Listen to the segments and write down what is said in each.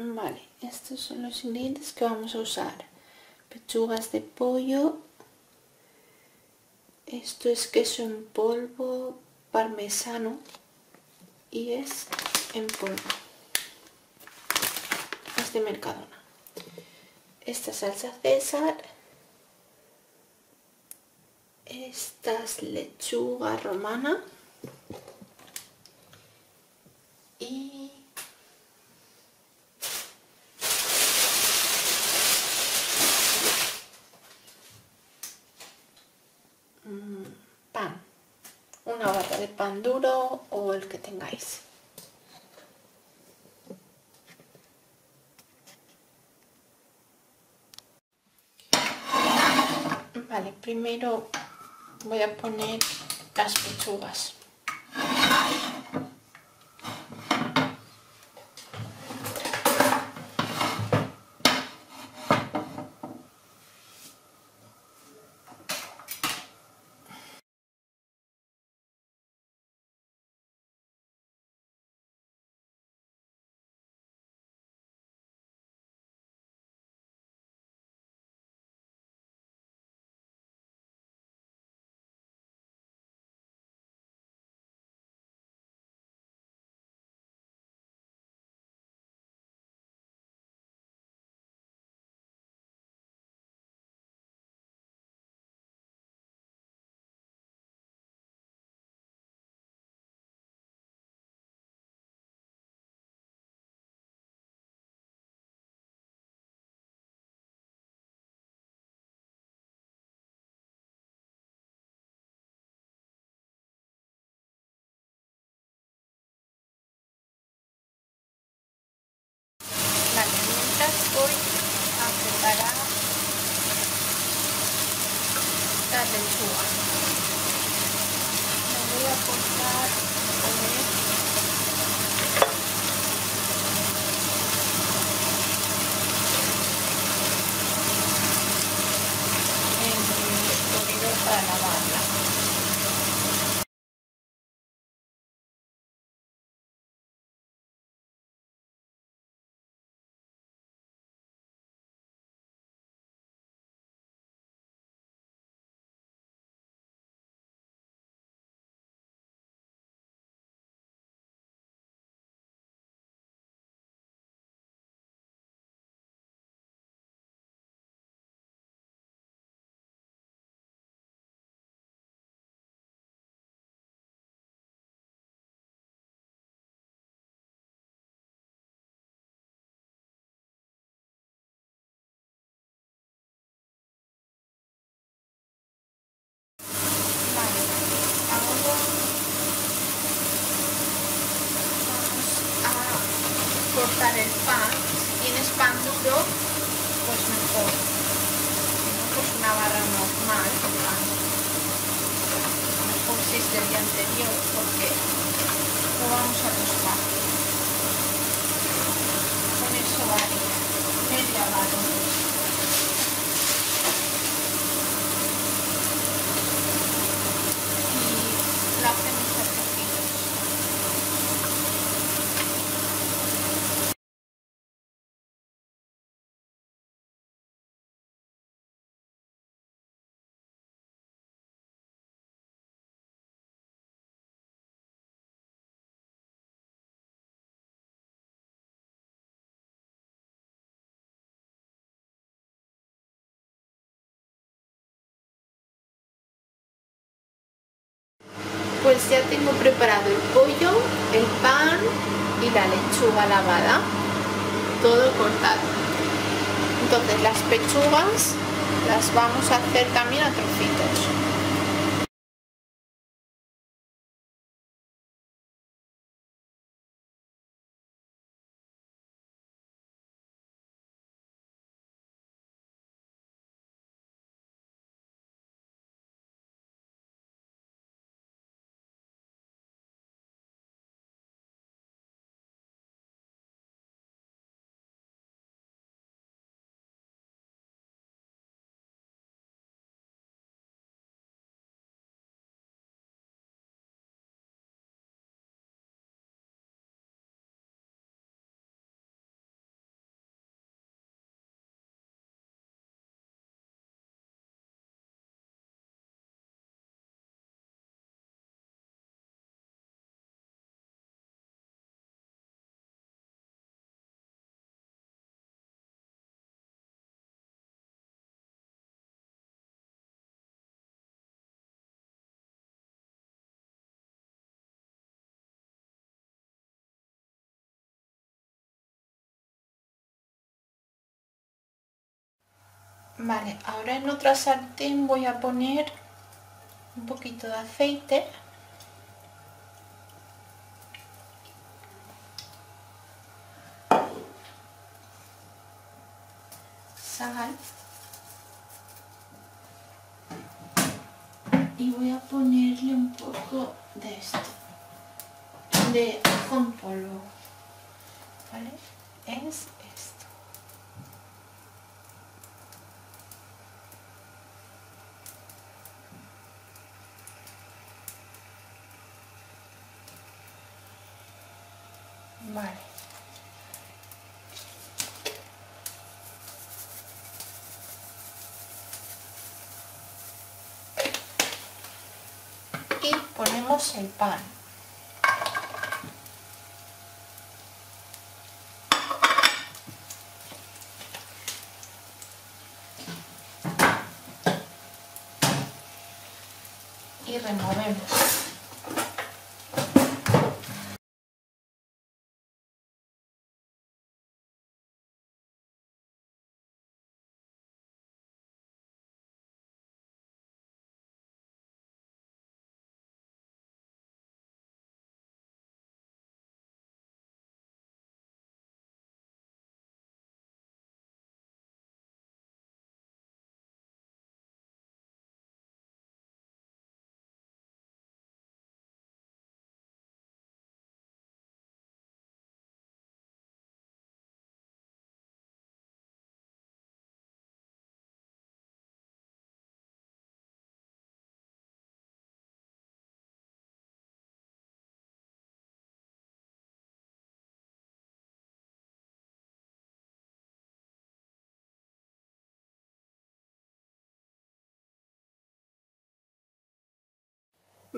Vale, estos son los ingredientes que vamos a usar. Pechugas de pollo. Esto es queso en polvo parmesano y es en polvo. Es de Mercadona. Esta salsa César. Esta es lechuga romana. Y mm, pan una barra de duro o el que tengáis. Vale primero voy a poner las pechugas el pan. Si tienes pan duro, pues mejor. Pues una barra normal Mejor si es del día anterior, porque lo vamos a tostar. Con eso vale media barra. Pues ya tengo preparado el pollo, el pan y la lechuga lavada, todo cortado. Entonces las pechugas las vamos a hacer también a trocitos. Vale, ahora en otra sartén voy a poner un poquito de aceite. Sal. Y voy a ponerle un poco de esto, de ajo. ¿Vale? Es esto. Vale. Y ponemos el pan. Y removemos.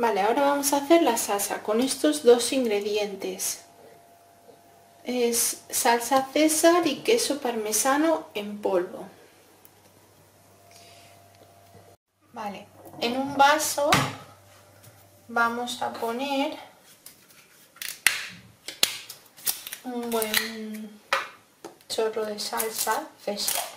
Vale, ahora vamos a hacer la salsa con estos dos ingredientes. Es salsa César y queso parmesano en polvo. Vale, en un vaso vamos a poner un buen chorro de salsa César.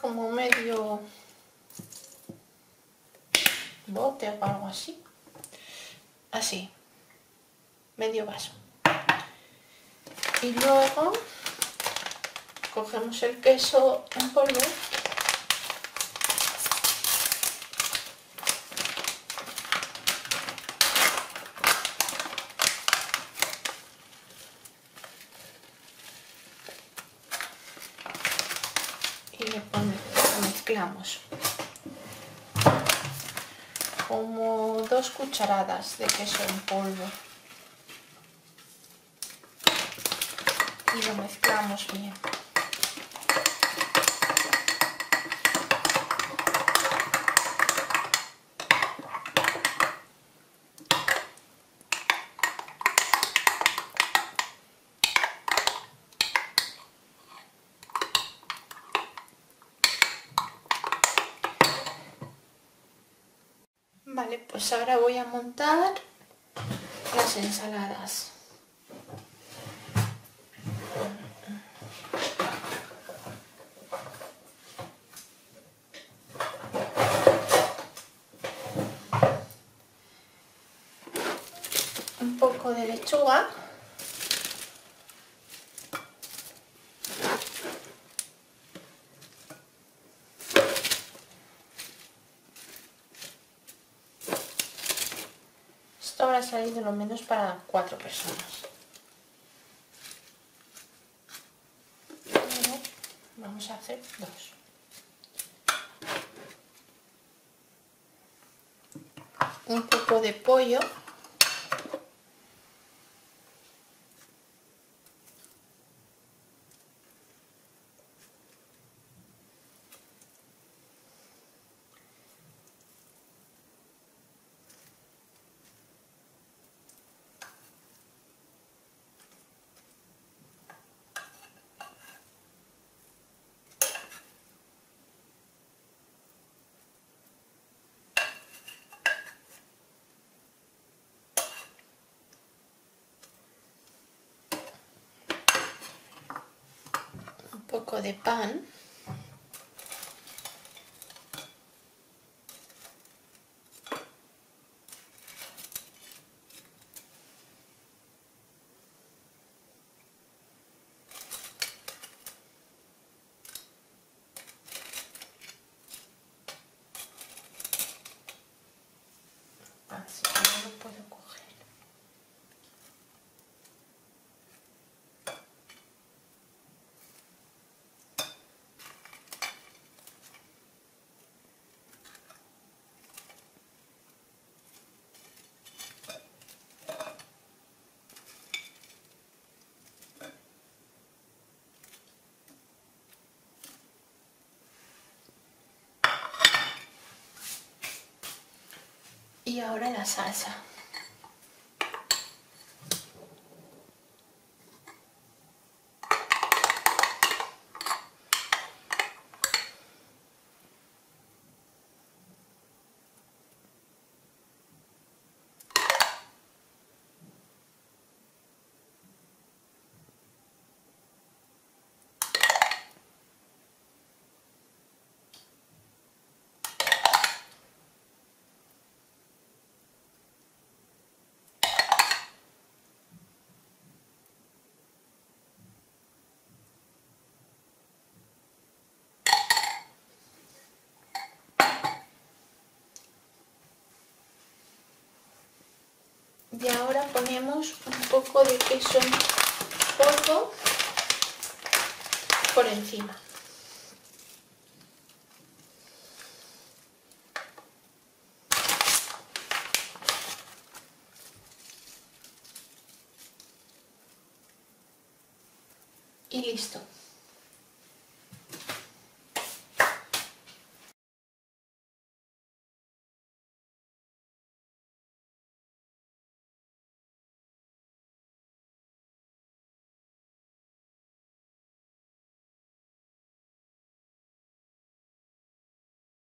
como medio bote o algo así. Así. Medio vaso. Y luego cogemos el queso en polvo. Y le ponemos, mezclamos como dos cucharadas de queso en polvo. Y lo mezclamos bien Vale, pues ahora voy a montar las ensaladas. Un poco de lechuga. Habrá salido lo menos para cuatro personas. Pero vamos a hacer dos. Un poco de pollo. Poco de pan. Así que no lo puedo coger. Y ahora la salsa. Y ahora ponemos un poco de queso polvo por encima. Y listo